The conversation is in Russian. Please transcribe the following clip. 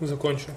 закончу.